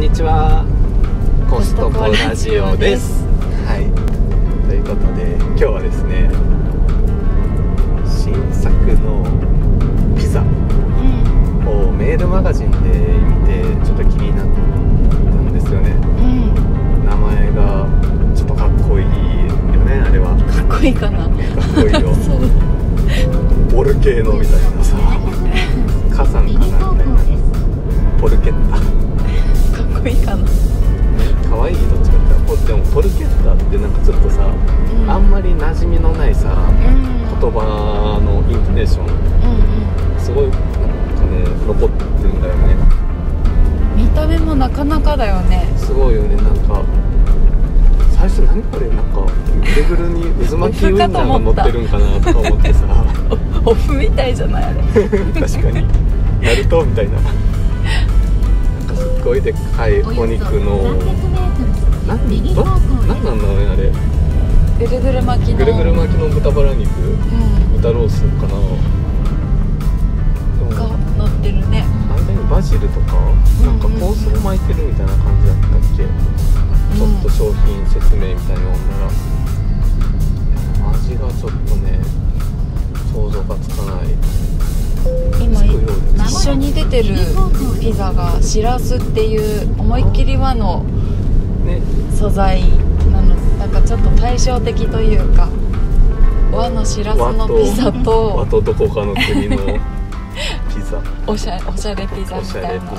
んにちは。コストコラジオです。はい。ということで今日はですね新作のピザうん。をメールマガジンで見てちょっと気になったんですよね。うん。名前がちょっとかっこいいよねあれは。かっこいいかな。かっこいいよ。ボルケーノみたいなさ。火山かなみたいな。ポルケッタいいかな。可愛いどっちかってでもポルケッタってなんかちょっとさ、うん。あんまり馴染みのないさうん。言葉のイントネーション。うんすごいなんかね残ってるんだよね。うん見た目もなかなかだよね。すごいよね。なんか最初何これ？なんかぐるぐるに渦巻きウインナーが乗ってるんかなとか思ってさ。オフみたいじゃないあれ。確かに。ナルトみたいなごいでっかいお肉の。何？ど何なんだろうねあれ？ぐるぐる巻きの。ぐるぐる巻きの豚バラ肉？うん。豚ロースかな？でがも乗ってるね。間にバジルとか？なんか香草巻いてるみたいな感じだったっけ、てるピザがしらすっていう思いっきり和のね。素材なの。なんかちょっと対照的というか和のしらすのピザ和ととどこかの国の ピザ。おしゃおしゃれピザみたいな。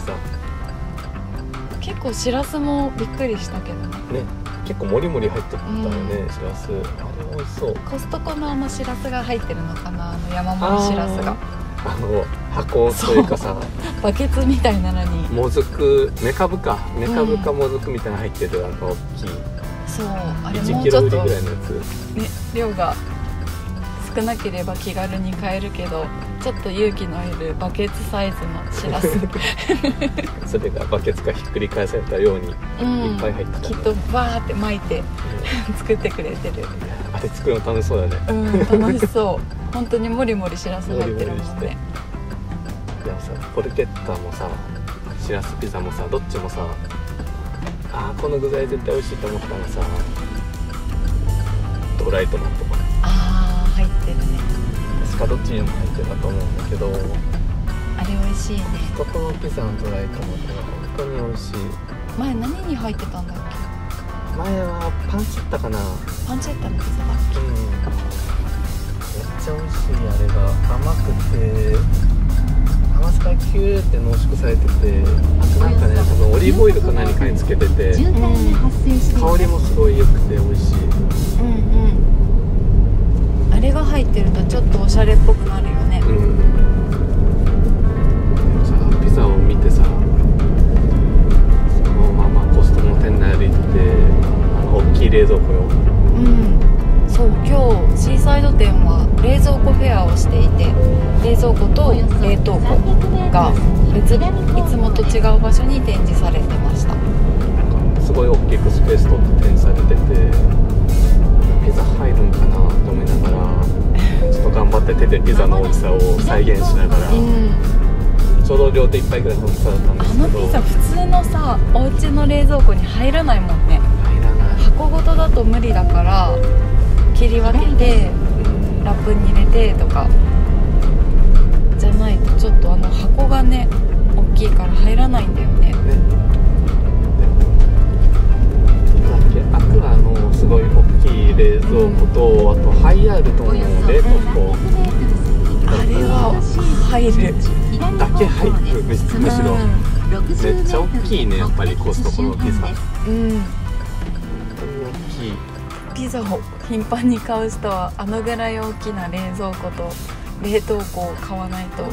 結構しらすもびっくりしたけどね。ね。結構もりもり入ってたよね、しらす。あれ美味しそう。コストコのあのしらすが入ってるのかなあの山盛りしらすがあの箱というかさバケツみたいなのに。もずくメカブか。メカブかもずくみたいなの入ってるあの大きい。そう。あれ1もうちょっとキロ売りぐらいのやつ。ね量が少なければ気軽に買えるけどちょっと勇気のいるバケツサイズのしらす。それがバケツがひっくり返されたように、うん。いっぱい入ってたきっとバーって巻いて 作ってくれてる。あれ作るの楽しそうだね。うん楽しそう本当にもりもりしらす入ってるもんねでもさポルケッタもさしらすピザもさどっちもさあーこの具材絶対美味しいと思ったのさドライトマトああ入ってるね。確かどっちにも入ってたと思うんだけどあれ美味しいね。ここのピザのドライトマトが本当に美味しい。前何に入ってたんだっけ？前はパンチェッタかな。うんパンチェッタのピザだっめっちゃ美味しいあれが甘くて甘さがキューって濃縮されててあとなんかね多分オリーブオイルか何かにつけてて香りもすごい良くて美味しいけうんうん。あれが入ってるとちょっとおしゃれっぽくなるよね。うん。じゃあピザを見てさそのままコストコの店内歩いて大きい冷蔵庫よ店は冷蔵庫フェアをしていて冷蔵庫と冷凍庫が別いつもと違う場所に展示されてました。すごい大きくスペース取って展示されててピザ入るんかなと思いながらちょっと頑張って手でピザの大きさを再現しながらうん。ちょうど両手いっぱいぐらいの大きさだったんであすけどのピザ普通のさお家の冷蔵庫に入らないもんね。入らない、箱ごとだと無理だから切り分けてうんラップに入れてとか。じゃないとちょっとあの箱がね大きいから入らないんだよね。ねなんだっけアクアのすごい大きい冷蔵庫と、あとハイアールとの冷凍庫 300m あれは入る。だけ入る。むしむしろめめっちゃ大きいねやっぱりコストコのピザうん、ピザを頻繁に買う人はあのぐらい大きな冷蔵庫と冷凍庫を買わないと。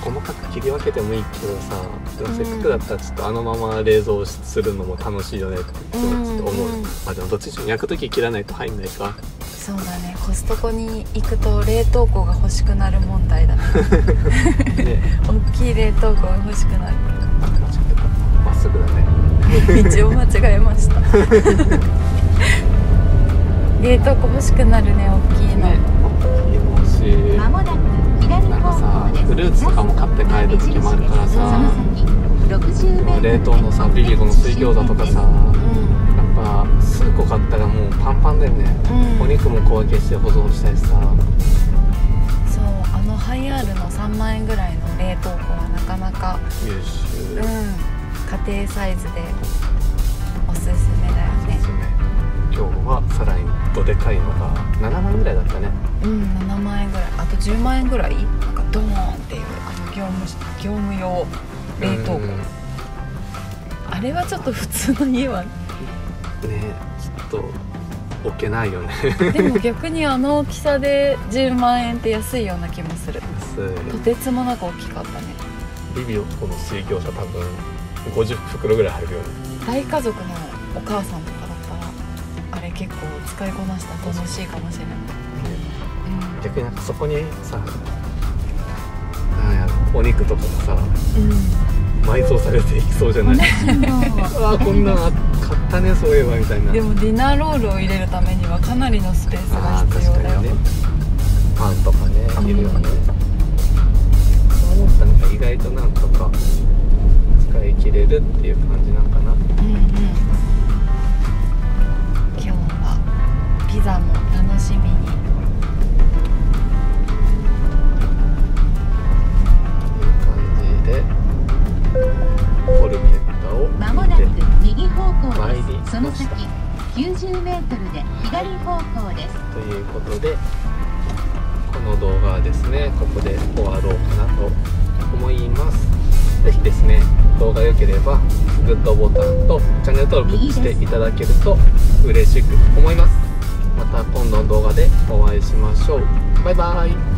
細かく切り分けてもいいけどさでもせっかくだったらちょっとあのまま冷蔵するのも楽しいよねってちょっと思う、うん。うんあでもどっちにしても焼く時切らないと入んないかそうだね。コストコに行くと冷凍庫が欲しくなる問題だね。ね。大きい冷凍庫が欲しくなる道を間違えました。冷凍庫欲しくなるね大きいの、ね。大きいのし。まもなく左なんか方さ向で。すフルーツとかも買って帰る時もあるからさ。その先60メートルで冷凍のさビビゴの水餃子とかさ。やうん。っぱ数個買ったらもうパンパンだよね、うん。お肉も小分けして保存したりさ。そうあのハイアールの3万円ぐらいの冷凍庫はなかなか。優秀、うん家庭サイズでおすすめだよね。おすすめ今日はさらにどでかいのが7万ぐらいだったね。うん7万円ぐらい。あと10万円ぐらい？なんかドーンっていうあの業務業務用冷凍庫。うん。あれはちょっと普通の家は。ねちょっと置けないよね。でも逆にあの大きさで10万円って安いような気もする。とてつもなく大きかったね。ビビオこの水餃子多分50袋ぐらい入るよね大家族のお母さんとかだったらあれ結構使いこなしたら楽しいかもしれない、逆になんかそこにさお肉とかがさうん。埋蔵されていきそうじゃない？ああこんなんあ買ったねそういえばみたいな。でもディナーロールを入れるためにはかなりのスペースが必要だよ、ね。パンとかねうんいるよね、そう思ったのが意外となんとか使い切れるっていう感じなんかな。うんうん今日はピザも楽しみに。という感じでポルケッタをまもなく右方向その先90メートルで左方向です。ということでこの動画はですねここで終わろうかなと思いますぜひですね動画良ければグッドボタンとチャンネル登録していただけると嬉しく思います。また今度の動画でお会いしましょう。バイバイ。